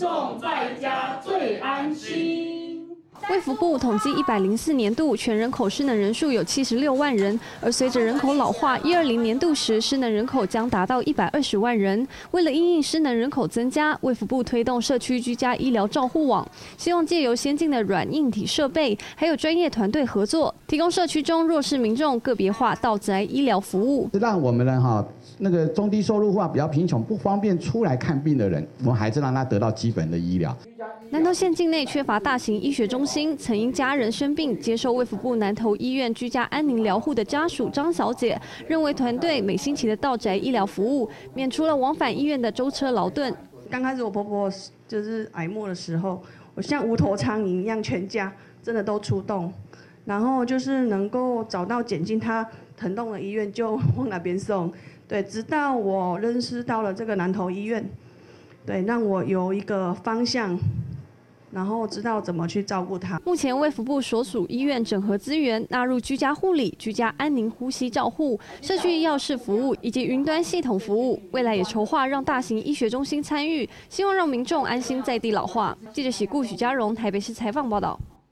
众在家最安心。卫福部统计，一百零四年度全人口失能人数有七十六万人，而随着人口老化，一二零年度时失能人口将达到一百二十万人。为了因应失能人口增加，卫福部推动社区居家医疗照护网，希望借由先进的软硬体设备，还有专业团队合作，提供社区中弱势民众个别化到宅医疗服务，让我们呢哈。那个中低收入化比较贫穷、不方便出来看病的人，我们还是让他得到基本的医疗。南投县境内缺乏大型医学中心，曾因家人生病接受卫福部南投医院居家安宁疗护的家属张小姐，认为团队每星期的到宅医疗服务，免除了往返医院的舟车劳顿。刚开始我婆婆就是癌末的时候，我像无头苍蝇一样，全家真的都出动，然后就是能够找到减轻她疼痛的医院，就往哪边送。对，直到我认识到了这个南投医院，对，让我有一个方向，然后知道怎么去照顾他。目前卫福部所属医院整合资源，纳入居家护理、居家安宁呼吸照护、社区药室服务以及云端系统服务。未来也筹划让大型医学中心参与，希望让民众安心在地老化。记者喜顾许家荣台北市采访报道。